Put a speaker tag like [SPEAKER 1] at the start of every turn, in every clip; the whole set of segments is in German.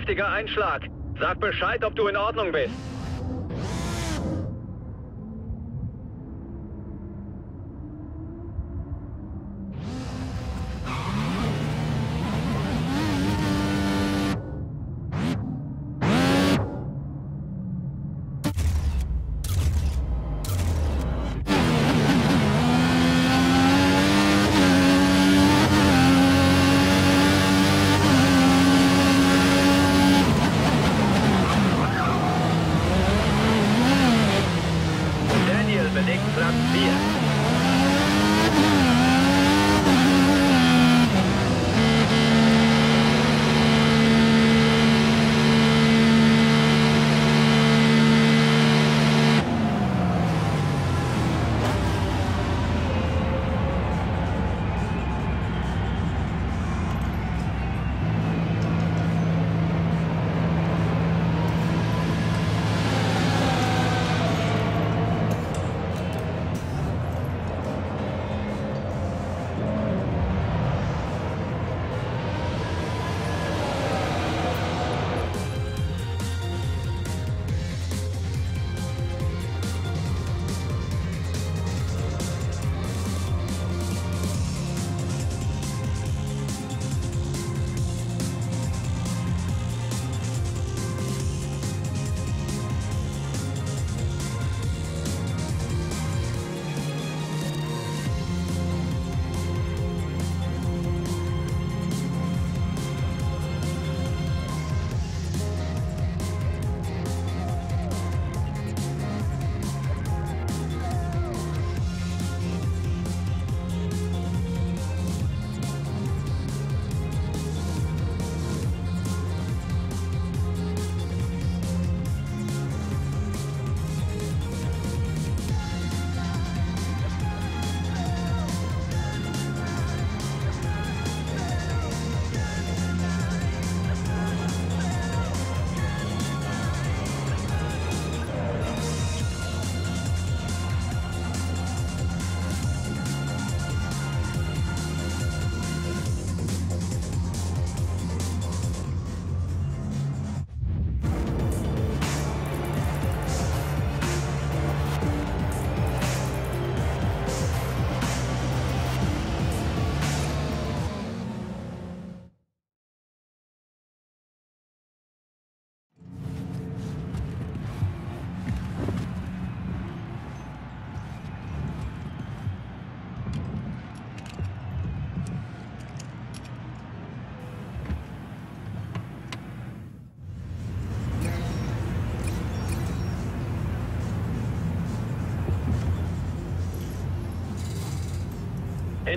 [SPEAKER 1] Heftiger Einschlag. Sag Bescheid, ob du in Ordnung bist.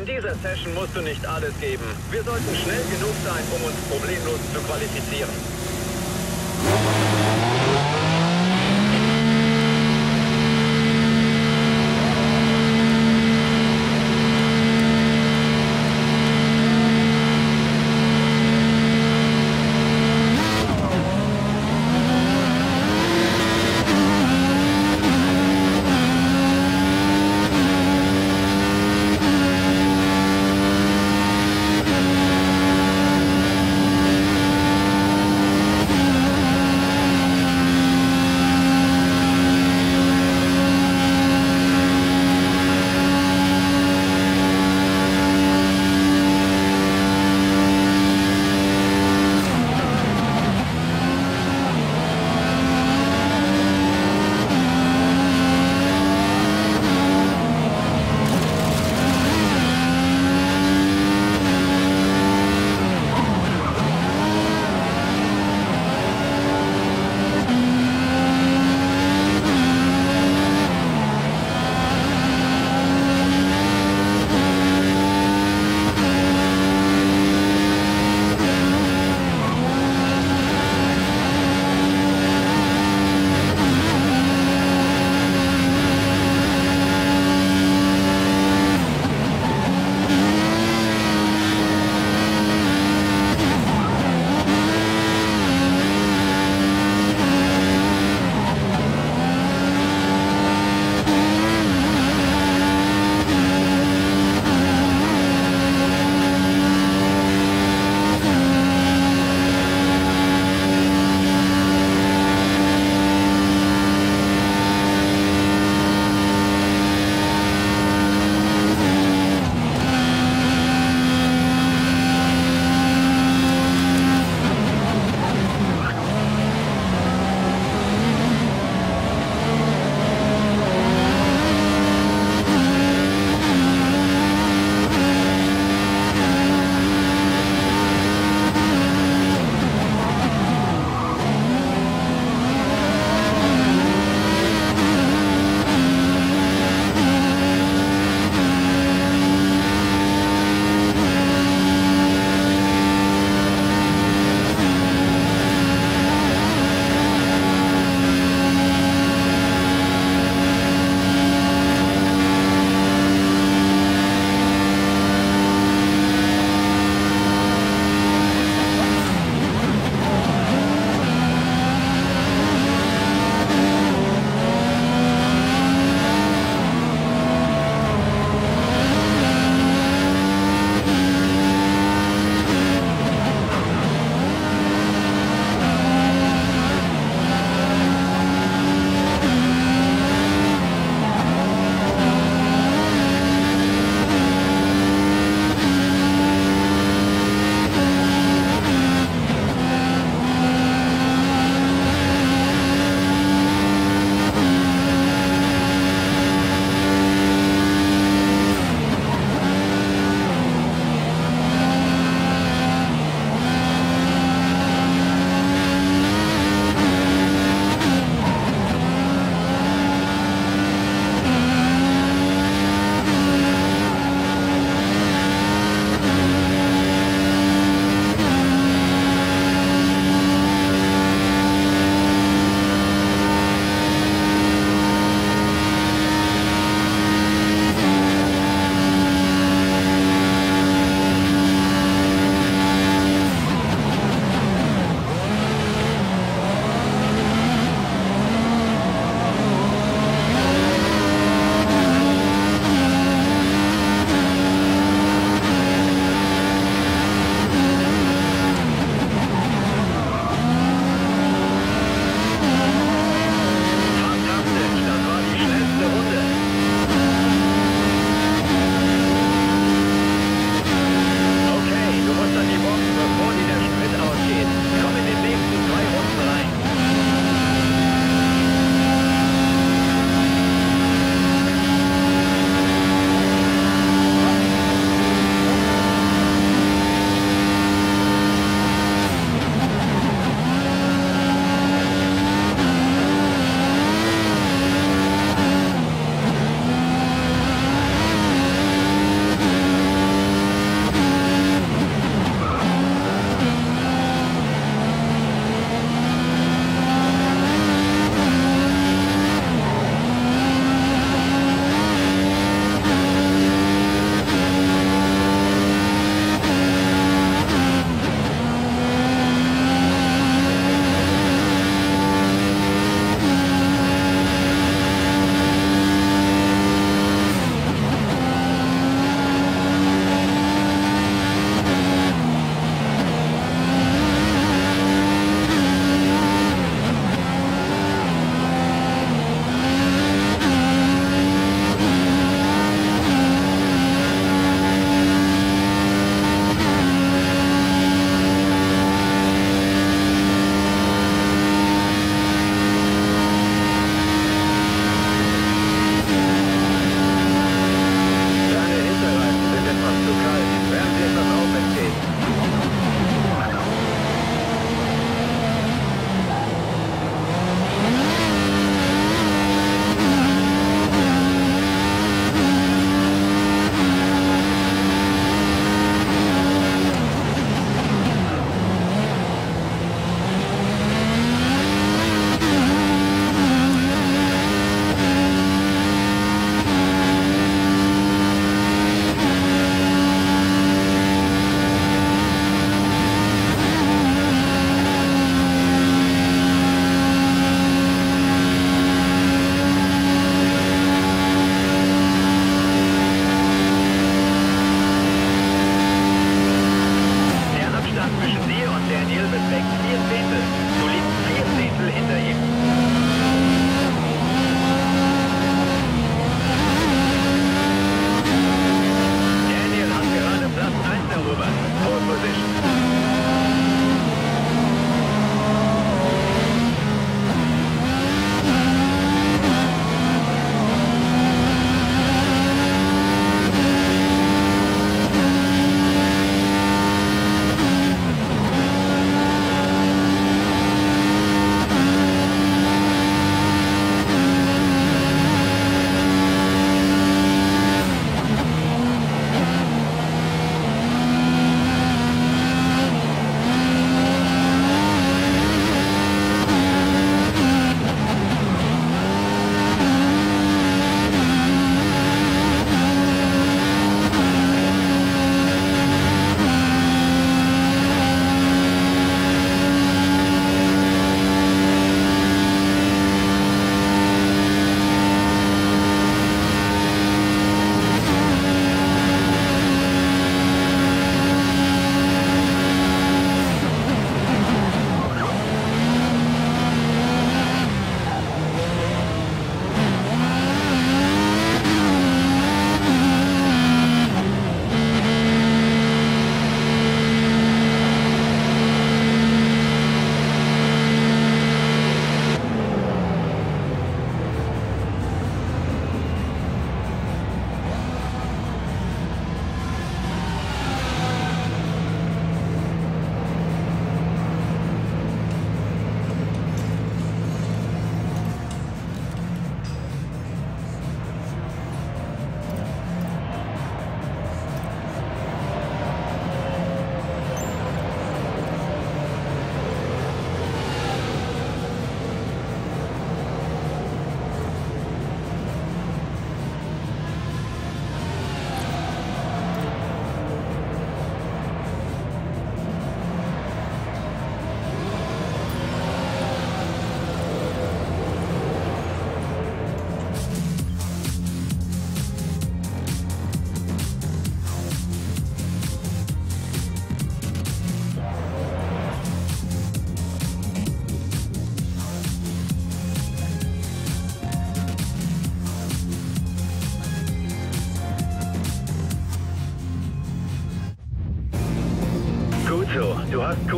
[SPEAKER 1] In dieser Session musst du nicht alles geben. Wir sollten schnell genug sein, um uns problemlos zu qualifizieren.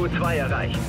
[SPEAKER 1] U2 erreicht.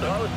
[SPEAKER 1] No,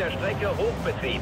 [SPEAKER 1] der Strecke Hochbetrieb.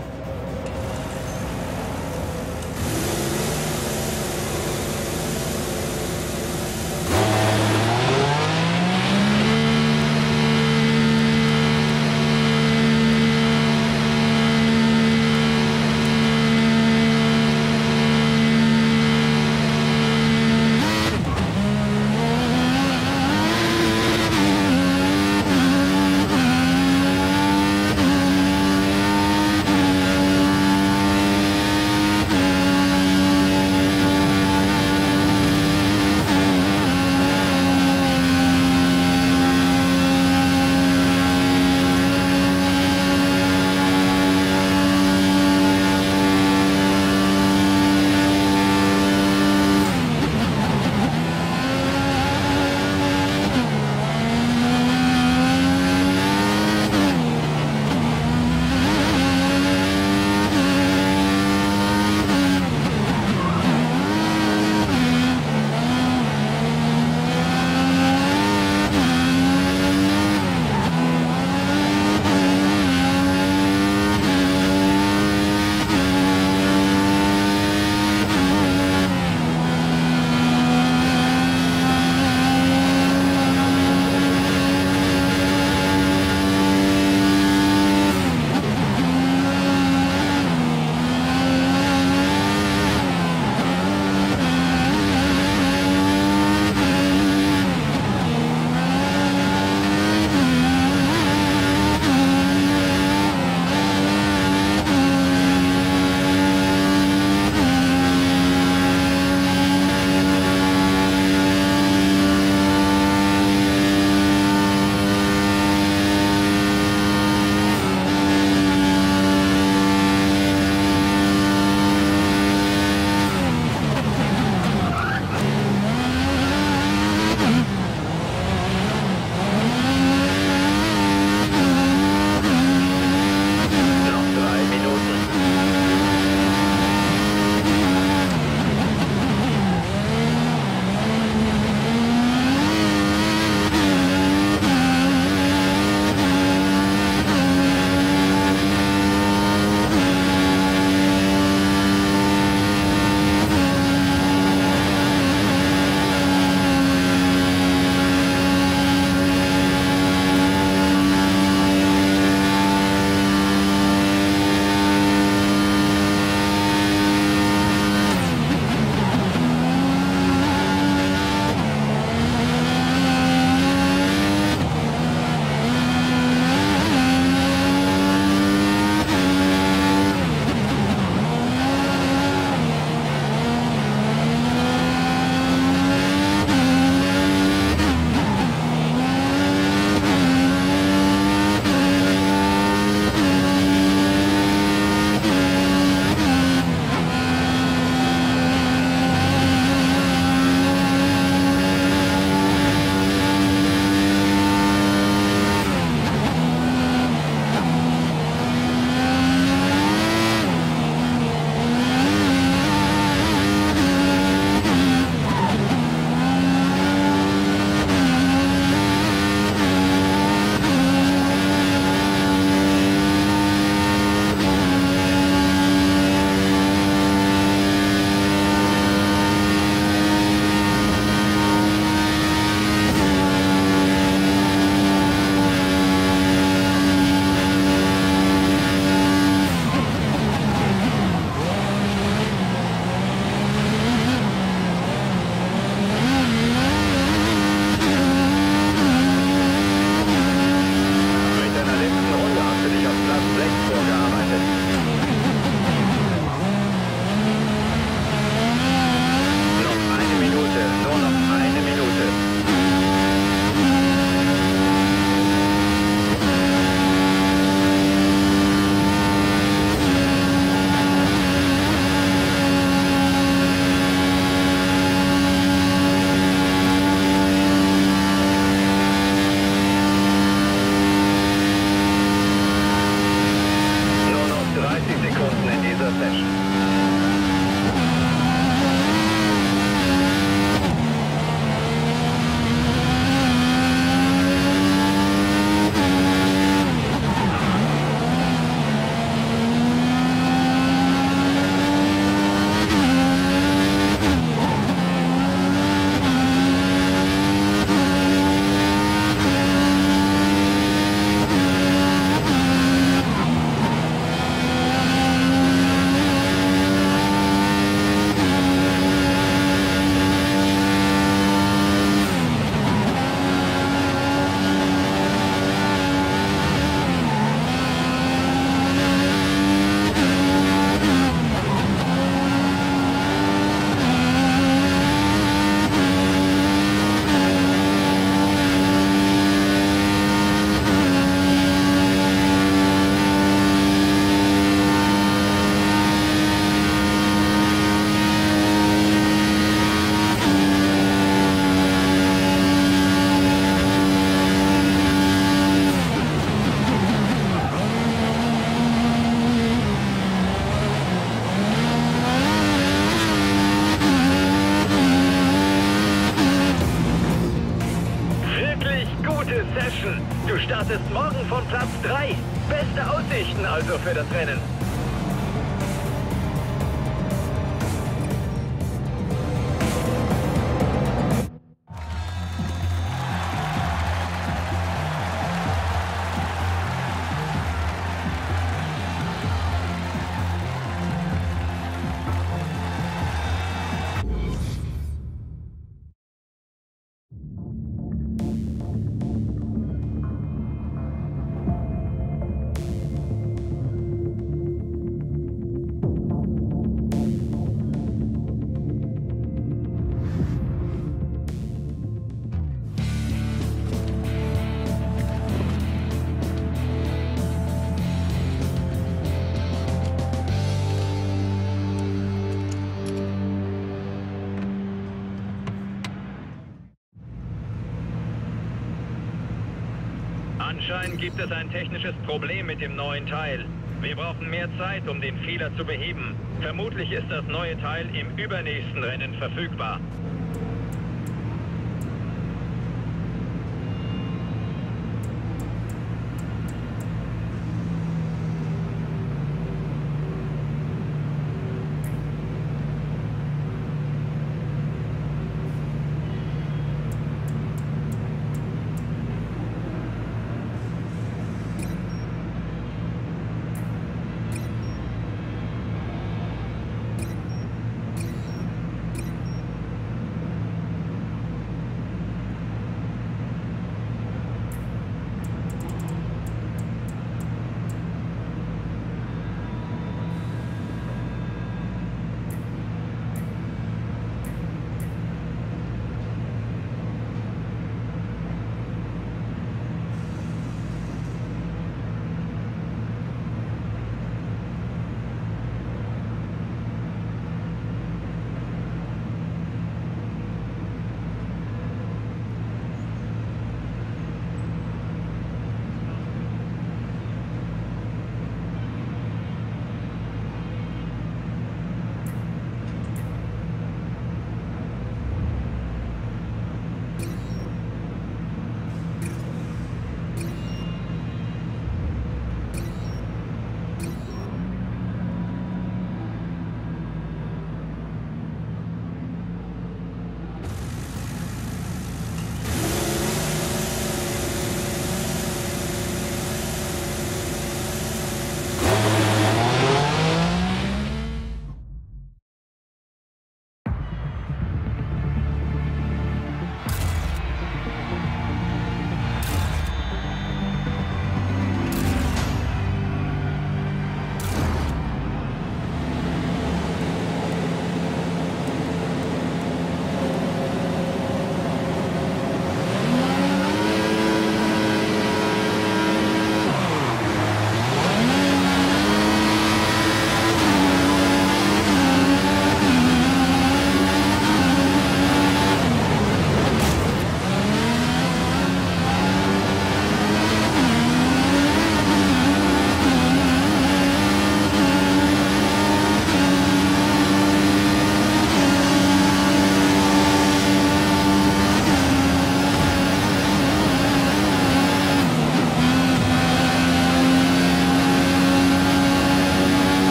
[SPEAKER 1] Anscheinend gibt es ein technisches Problem mit dem neuen Teil. Wir brauchen mehr Zeit, um den Fehler zu beheben. Vermutlich ist das neue Teil im übernächsten Rennen verfügbar.